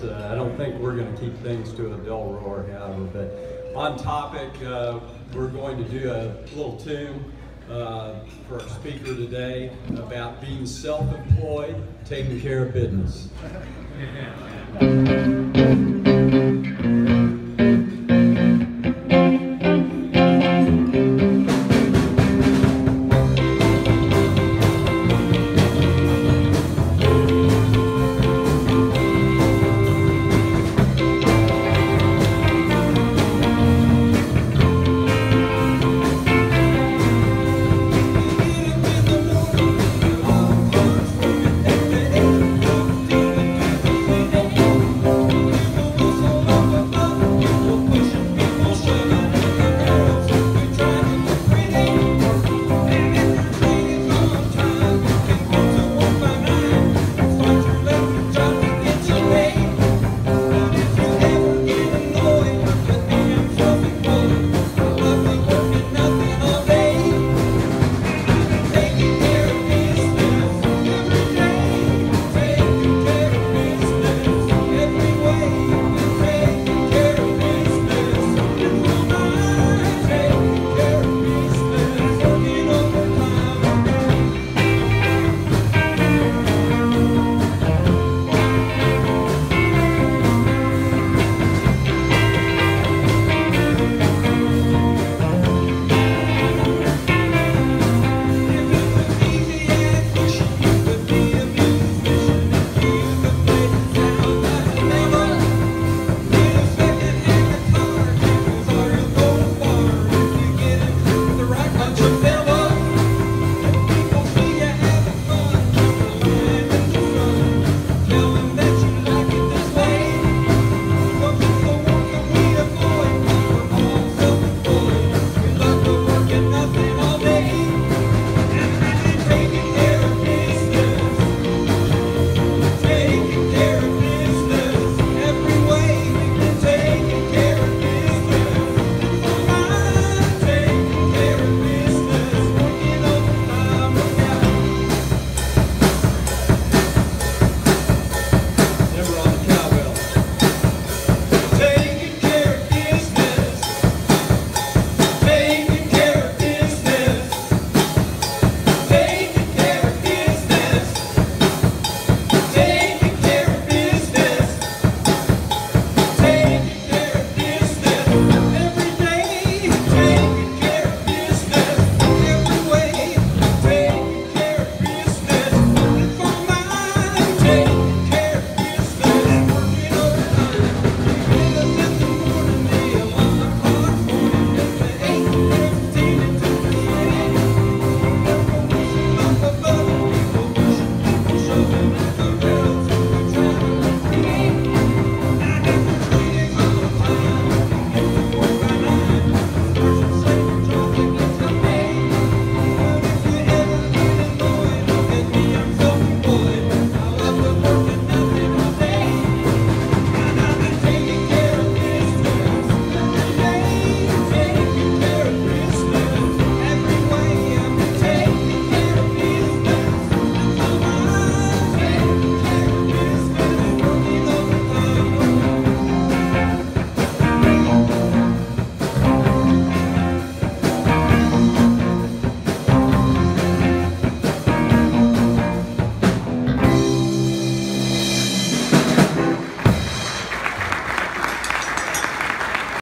Uh, I don't think we're going to keep things to a dull roar, however, but on topic, uh, we're going to do a little tune uh, for our speaker today about being self-employed, taking care of business.